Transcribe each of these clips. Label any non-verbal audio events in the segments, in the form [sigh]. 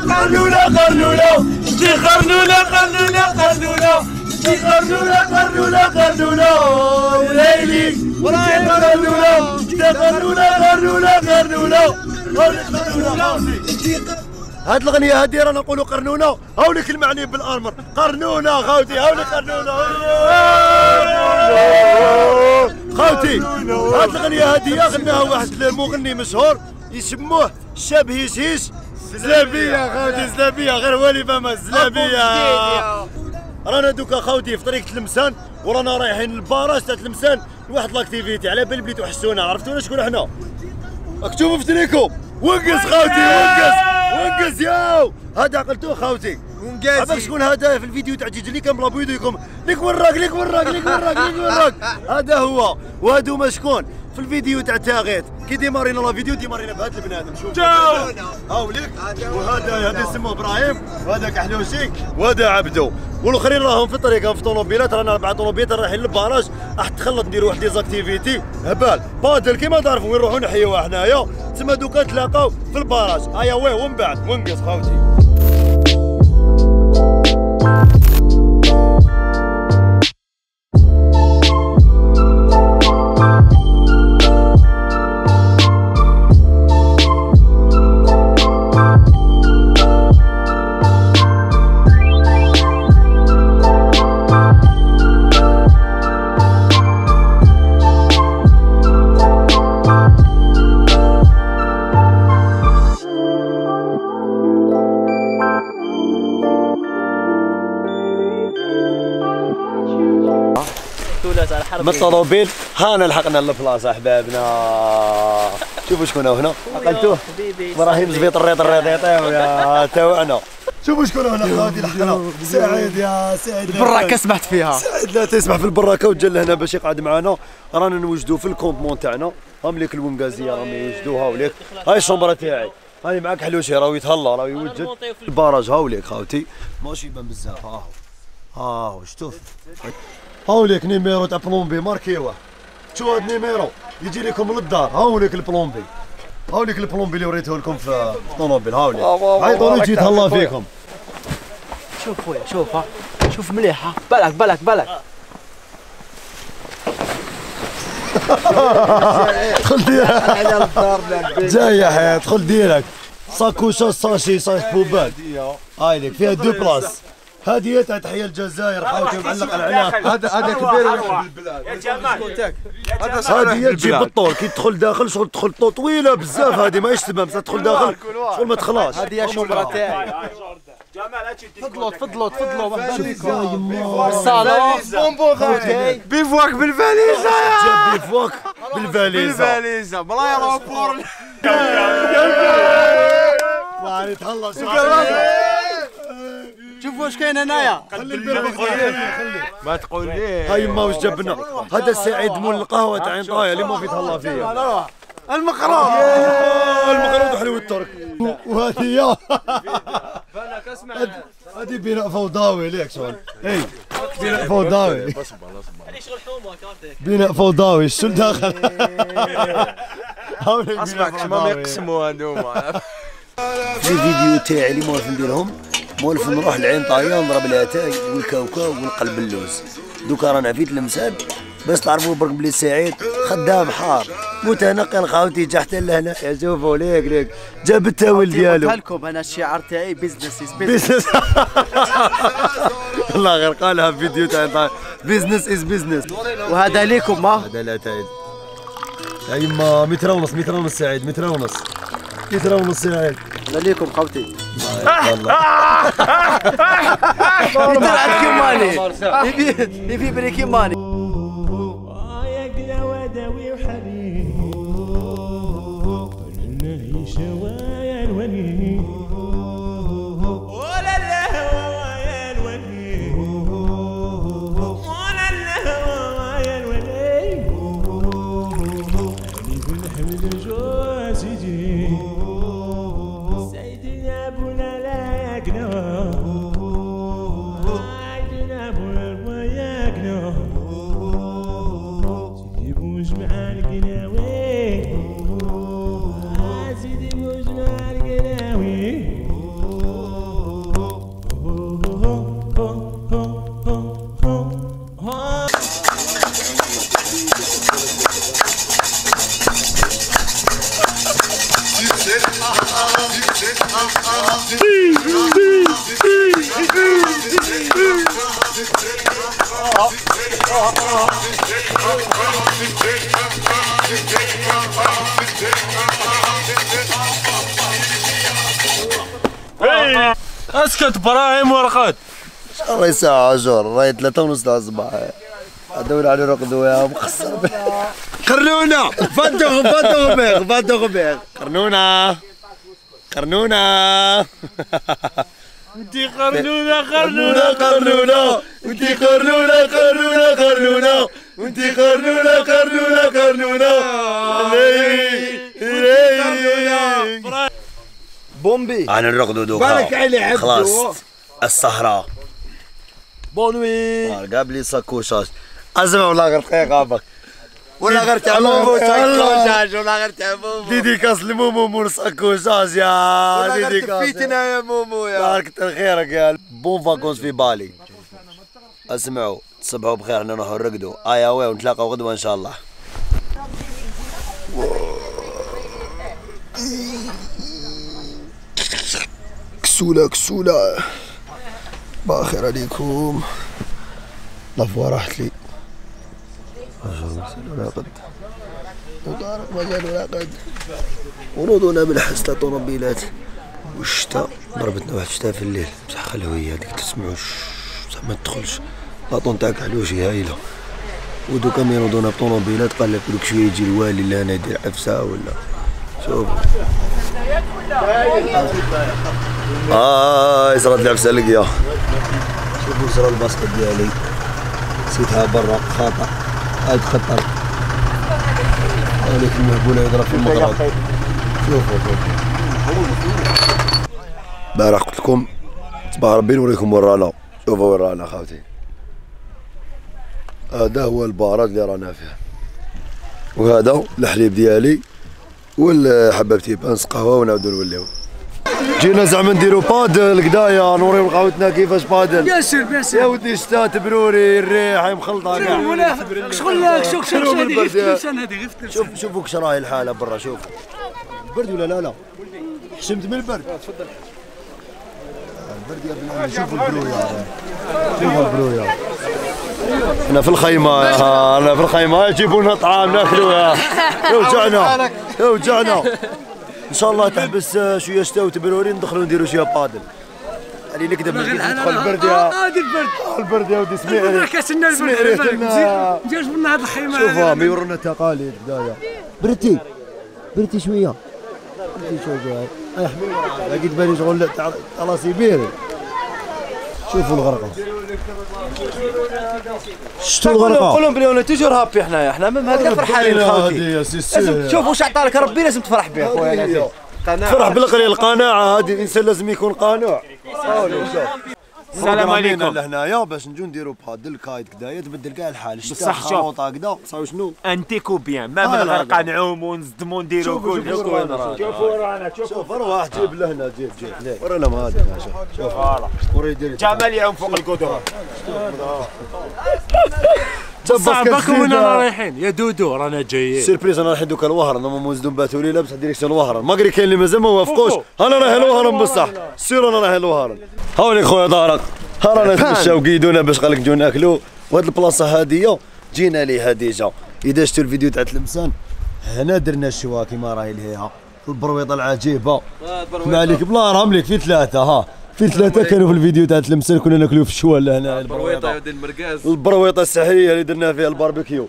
قرنوله قرنوله دي قرنوله قرنوله قرنوله دي قرنوله قرنوله قرنوله ليلي دي قرنوله دي قرنوله قرنوله قرنوله قرنوله هاد الأغنية هادي رانا نقولوا قرنونه هاوليك المعني بالأرمر. قرنونه خاوتي هاوليك قرنونه خاوتي هاد الأغنية هادي غناها واحد المغني مشهور يسموه شاب هيس هيس زلابية خاوتي زلابية غير هو اللي فاهمها زلابيه رانا دوكا خاوتي في طريق تلمسان ورانا رايحين للباراج تاع تلمسان لواحد لاكتيفيتي على بال بلي توحشونا عرفتونا شكون إحنا مكتوب في تريكو. وقس خاوتي وقس! وقس ياو! هذا عقلتوه خاوتي. عباك شكون هذا في الفيديو تاع جيجي؟ اللي كان بلا بيديكم ليك وراك ليك وراك ليك وراك ليك وراك. هذا هو. وهادو شكون؟ في الفيديو تاع تاغيت. كي ديمارينا لا فيديو ديمارينا بهذا البنادم. شوف. هاو ليك. وهذا هذا اسمه إبراهيم. وهذا كحلوشي وهذا عبدو. والآخرين راهم في الطريق في طوموبيلات. رانا أربع طوموبيلات رايحين للباراج. راح تخلط نديروا واحد ديزاكتيفيتي هبال. بادل كيما تعرفوا وين نروحوا نحيوا حنايا تما دوكا نتلاقاو في الباراج. هيا ويه ومن بعد. ونقص خاوتي. من الطوموبيل هانا لحقنا البلاصه أحبابنا. شوفوا شكون هنا. عقلتوه إبراهيم زبيط الريط الريط يا تاوعنا شوفوا شكون هنا خاوتي لحقنا. سعيد يا سعيد. البراكه سمحت فيها. سعيد لا تسمح في البراكه وجا لهنا باش يقعد معنا. رانا نوجدوا في الكومبمون تاعنا. هم ليك الونغازيه راهم يوجدوها وليك. هاي الشومبرة تاعي. هاني معاك حلوشي راهو يتهلا راهو يوجد. البراج هاوليك خاوتي. ماشي يبان بزاف ها هو. ها هو شوف هاوليك نيميرو تاع بلومبي ماركيوه شو هاد نيميرو؟ يجي لكم للدار. هاوليك البلومبي. هاوليك البلومبي اللي وريته لكم في الطوموبيل هاوليك. عيطوني جيت هلا فيكم. شوف خويا شوف ها. شوف مليح ها. بالك بالك بالك. [laughs] دخل ديرك جاي يا حياة دخل ديرك ساكوشا ساشي ساش بوبال. هاي لك فيها دو بلاص هذه تاع تحية الجزائر خاوتي معلق العناق هذا هذا كبير يا جمال هذه تجيب بالطول كي تدخل داخل شغل تدخل طول طويلة بزاف هذه ما يشتبه بس تدخل داخل. شغل ما تخلاش هذه يا شومبرا تاعي. تفضلوا تفضلوا تفضلوا شوف يا يما الصالون بونبون بيفواك بالفاليزه جاب بيفواك بالفاليزه بالفاليزه بلا يروبور [laughs] يعني تهلا شوف واش كاين هنايا. خلي البيرفكت خلي ما تقول لي. هاي ما واش جاب لنا هذا السعيد مول القهوة تاع عطايا اللي ما في تهلا فيا المقرا. المقرود حلو الترك وهذه يا. هذه بناء فوضاوي ليك شغل. اي بناء [laughs] فوضاوي بناء فوضاوي شو داخل [laughs] أسمعك ما يقسموا هذوما في الفيديو تاعي اللي موالف نديرهم. موالف نروح لعين طاية نضرب الاتاي والكاوكاو والقلب اللوز. دوكا رانا في تلمسان بس تعرفوا برك بلي سعيد خدام حار. متنقل خاوتي جا حتى لهنا يا شوفوا ليك ليك. جاب التاويل ديالو. قلت لكم أنا الشعار تاعي business is business والله غير قالها في فيديو تاع business is business وهذا ليكم ها هذا لا تعيد. يا يما متر ونص متر ونص سعيد متر ونص متر ونص سعيد. ليكم خوتي. يطلع كيماني يبي يبي بري كيماني اسكت براهيم ورقد راهي ساعة عجور راهي ثلاثة ونص تاع الصباح أدور على رقدوا يا مخسر قرنونة فاتو فاتو بيغ فاتو بيغ قرنونة. قرنونة. انتي قرنونا قرنونة قرنونة وانتي قرنونة قرنونة قرنونة. وانتي قرنونة قرنونة قرنونة. بومبي. أنا نرقدوا دوكا. بالك علي عبدو. خلاص. الصحراء. بونوي. قبلي ساكوشاش اسمع ولا غير دقيقة ولا غير تاع مومو ساكوشاش ولا غير تاع مومو ديديكاس لمومو مور ساكوشاش يا ديديكاس فيتنا يا مومو يا. بارك كتر خيرك يا بون فاكونس في بالي. اسمعوا تصبحوا بخير إحنا نروحوا نرقدوا. ايا وي ونتلاقوا غدوة إن شاء الله. كسولة كسولة. باخر عليكم. لفوا راحت لي. مسألة ولا قد وطارق ما زال ولا قد ورودنا بالحس تاع طوموبيلات والشتاء ضربتنا واحد الشتاء في الليل بصح خلوية هذيك تسمعوش بصح ما تدخلش لاطون تاع كحلوشي هايلة ودوكا من ينوضونا بطوموبيلات قال لك دوك شوية يجي الوالي لهنا يدير عفسه ولا شوف آه صرات العفسه لقيا شوفوا صرا الباسكت ديالي نسيتها برا خطا هاد خطر. هذيك المهبوله يضرب في المضرب شوفوا البارح قلت لكم صباح ربي نوريكم ورانا شوفوا ورانا خاوتي. هذا هو البارد اللي رانا فيه. وهذا الحليب ديالي والحبابتي بانس قهوه ونعاودو نوليو. جينا زعما نديرو بادل كدايا نوريو لقاوتنا كيفاش بادل. بيان سور بيان يا ودي شتا تبروري الريح مخلطة كاع شغل شغل شغل يا- شوف شوفوا كش راهي الحالة برا شوف. برد ولا لا لا. حشمت من البرد. تفضل البرد يا عمي شوفوا البرويا شوفوا البرويا أنا في الخيمة يا أنا في الخيمة يجيبوا لنا طعام ناكلوا يا يوجعنا يوجعنا إن شاء الله تحبس آه، شوية شتاء وتبروري ندخلوا نديروا شوية بادل. اللي نكذب ندخل البرد يا هذه البرد. البرد يا ودي سميع والله كاسنا البرد نزيد من هذه الخيمه شوفوا هذه. بيورونا التقاليد بداية برتي برتي شوية. برتي شوية. يا حبيبي أكيد بالي شغل تاع تاع سيبيري شوفوا الغرقة. شفتوا الغرقة؟ قولهم بلي أنا توجور هابي إحنا إحنا من هكذا فرحانين سيسي تشوف واش عطالك ربي لازم تفرح به خويا فرح بالقليل القناعة هذه الإنسان لازم يكون قانع. السلام عليكم. لهنايا باش نجو نديرو بادل كايت كدايا تبدل كاع الحال بصح شوف. كدا صاو شنو؟ انتيكو بيان ما من لا، غرقة لا. نعوم ونصدمو نديرو شوفوا كل شوفوا ورانا شوف ارواح جيب لهنا جيب جيب ورانا ما هذا شوف شوف جمال يعوم فوق القدرة. صاحبكم وين رايحين؟ يا دودو رانا جايين. سيربريز أنا رايحين دوكا الوهران هما موزدون باتوا لي لابس ديريكسيون الوهران ما قري كاين اللي مازال ما وافقوش. أنا رايح الوهران بصح سير أنا رايح الوهران هاوليك خويا طارق ها رانا نتمشاو قيدونا باش قالك نجيو ناكلو وهاد البلاصة هادية جينا ليها ديجا إذا شفتوا الفيديو تاع تلمسان هنا درنا الشوا كيما راهي لهيها. البرويطه العجيبة. ما عليك بلا راهم لك في ثلاثة ها. في ثلاثة كانوا في الفيديو تاع تلمسان كنا ناكلو في الشوا لهنا البرويطة البرويطة السحريه اللي درنا فيها الباربيكيو.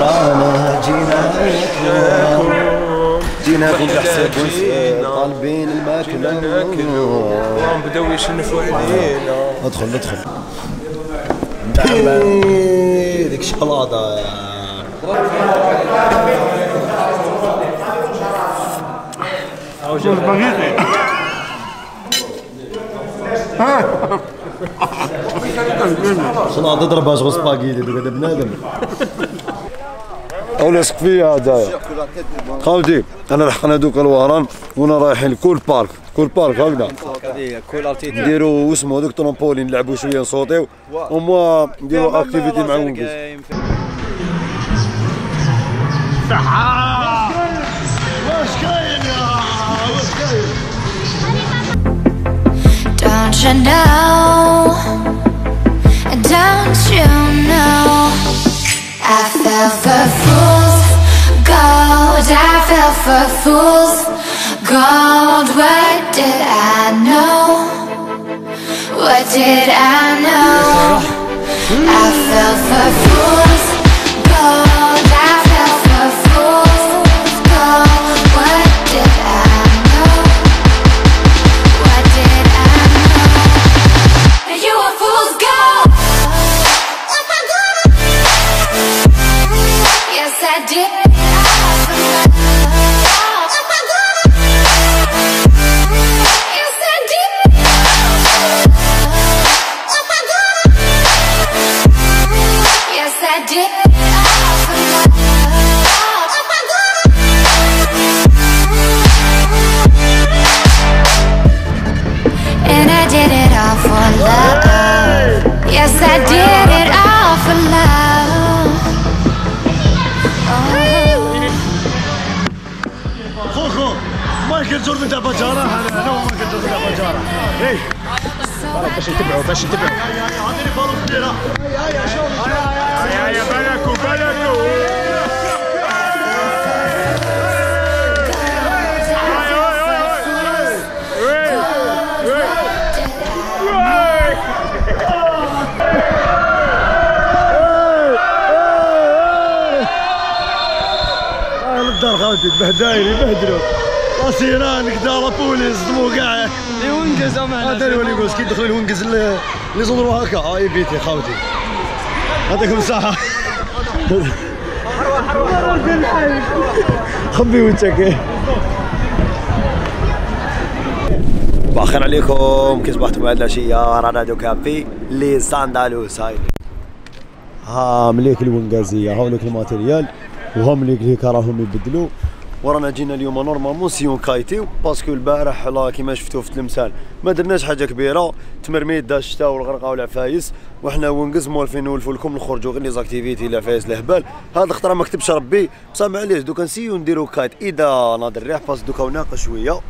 رانا جينا جينا ناكل بحساب طالبين الماكله بداو يشنفوا علينا ادخل ادخل. ديك شوكولاته شنو تضربها شغل سباغيتي دوك هذا بنادم. أو لاصق فيا هذايا خوتي أنا لحقنا دوك الوهران ونا رايحين Cool Park. Cool Park هكذا. نديرو اسمه دوك ترومبولين نلعبوا شوية نصوتيو. وموا نديرو اكتيفيتي مع ونقص Don't you know? I fell for fools gold. I fell for fools gold. What did I know? What did I know? I fell for خالتي بهدايني بهدلوا. اسيران كدا لا بوليس ضمو كاع معنا هذا اللي ونقص كي دخلوا الونقز اللي اللي زودوا هكا. آه بيتي خاوتي. يعطيكم الصحة خبي وجهك. باخر عليكم. كي صبحتوا بعد العشية رانا دوكا في لي ساندالوس هاي ها مليك الونقازية هاوليك الماتيريال وهم مليك هيك راهم يبدلوا. ورانا جينا اليوم نورمالمون سيون كايتيو باسكو البارح لا كيما شفتوا في التمثال ما درناش حاجة كبيرة تمرميد دا الشتاء والغرقة والعفايس وحنا ونقز موالفين نولفوا لكم نخرجوا غير لي زاكتيفيتي العفايس الهبال هاد الخطرة ما كتبش ربي. بصح معليش دوكا نسيو نديرو كايت. إذا ناضر الريح باس دوكا ناقص شوية.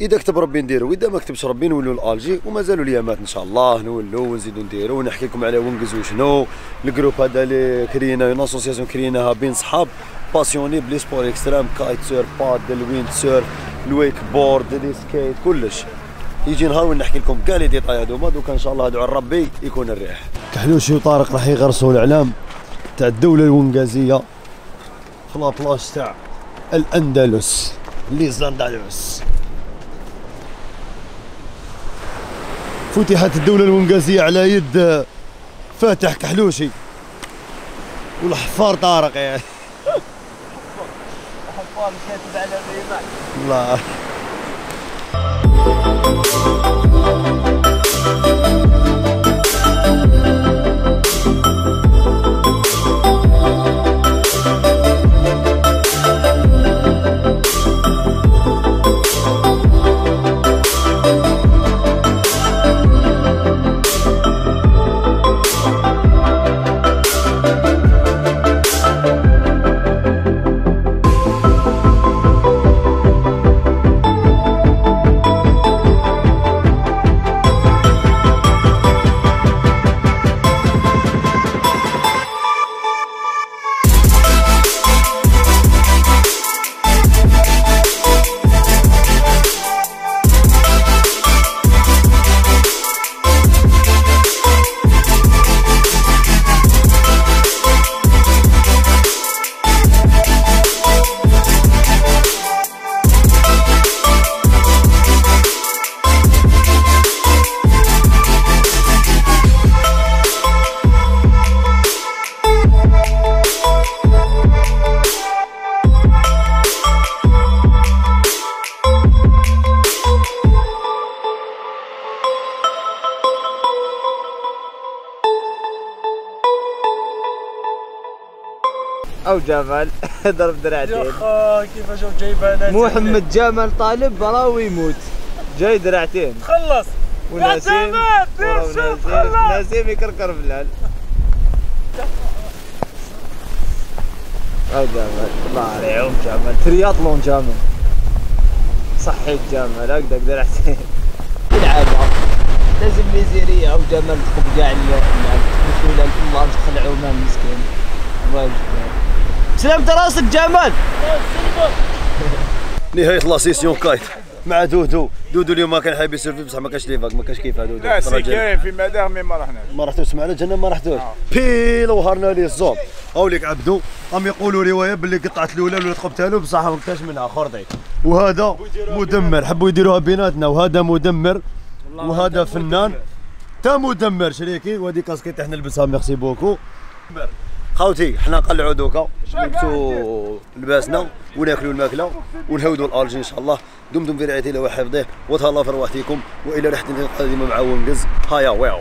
إذا كتب ربي نديرو وإذا ما كتبش ربي نولوا لالجي ومازالوا الأيامات إن شاء الله نولوا ونزيدوا نديرو ونحكي لكم على ونقز وشنو ال groupe هذا اللي كرينا une association كريناها بين صحاب passionnés par les sports extrêmes kitesurf paddle windsurf wakeboard les skates كلش. يجي نهار ونحكي لكم كاع les détails هذوما دوكا إن شاء الله ادعو ربي يكون الريح. كحلوشي وطارق راح يغرسوا الإعلام تاع الدولة الونغازيه في la plage تاع الأندلس لي فتحت الدولة الونغازية على يد فاتح كحلوشي. والحفار طارق يعني. حفار كاتب على الله. أو جمال [laughs] ضرب درعتين. كيفاش جايب أنا محمد جمال طالب براو يموت. جاي درعتين. خلص. ونسيم. نسيم يكركر بلال. أو جمال الله عليهم جمال ترياطلون جمال صحيت جمال أقدر احسن العادة. لازم ميزيرية أو جمال تخب كاع المسؤولة الله تخلعوا مال مسكين. الله يجزاك سلامت راسك جمال. نهاية لا سيسيون كايت مع دودو. دودو اليوم ما كان حابب يسولف بصح ما كانش ليفاك ما كانش كيفها دودو. لا سي. كاين في مدار مي ما رحناش ما رحتوش معنا جنة ما رحتوش بيل وهرنا ليه الزوم. هاوليك عبدو. قام يقولوا رواية باللي قطعت الأولى اللي تقبتها له بصح ما كانش منها خرطي وهذا مدمر. حبوا يديروها بيناتنا. وهذا مدمر. وهذا فنان. تا مدمر شريكي. وهذه كاسكيت إحنا نلبسها merci beaucoup. خوتي حنا نقلعوا دوكا. نلبسوا لباسنا وناكلوا الماكلة ونهودوا الالجي إن شاء الله. دمتم في رعاية الله وحفظه. وتهلا في رواحتكم. وإلى ريحه قادمة مع ونقز هيا واو.